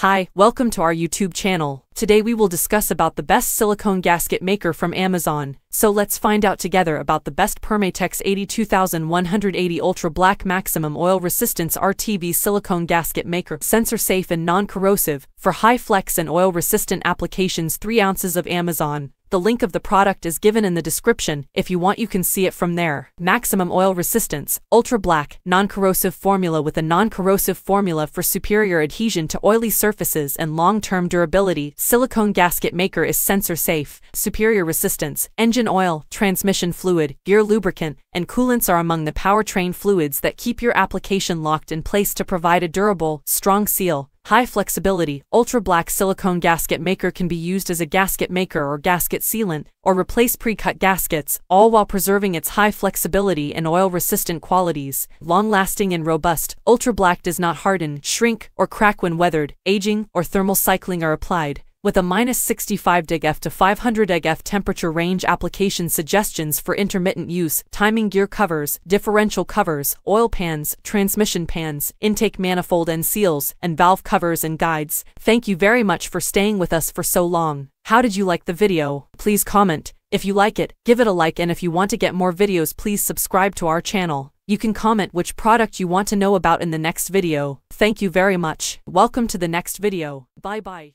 Hi, welcome to our YouTube channel. Today we will discuss about the best silicone gasket maker from Amazon. So let's find out together about the best Permatex 82180 Ultra Black Maximum Oil Resistance RTV silicone gasket maker. Sensor safe and non-corrosive for high flex and oil resistant applications 3 ounces of Amazon. The link of the product is given in the description, if you want you can see it from there. Maximum oil resistance, ultra black, non-corrosive formula with a non-corrosive formula for superior adhesion to oily surfaces and long-term durability. Silicone gasket maker is sensor safe, superior resistance, engine oil, transmission fluid, gear lubricant, and coolants are among the powertrain fluids that keep your application locked in place to provide a durable, strong seal. High flexibility, ultra black silicone gasket maker can be used as a gasket maker or gasket sealant, or replace pre-cut gaskets, all while preserving its high flexibility and oil-resistant qualities. Long-lasting and robust, ultra black does not harden, shrink, or crack when weathered, aging, or thermal cycling are applied with a minus 65 degF to 500 degF temperature range application suggestions for intermittent use, timing gear covers, differential covers, oil pans, transmission pans, intake manifold and seals, and valve covers and guides. Thank you very much for staying with us for so long. How did you like the video? Please comment. If you like it, give it a like and if you want to get more videos please subscribe to our channel. You can comment which product you want to know about in the next video. Thank you very much. Welcome to the next video. Bye bye.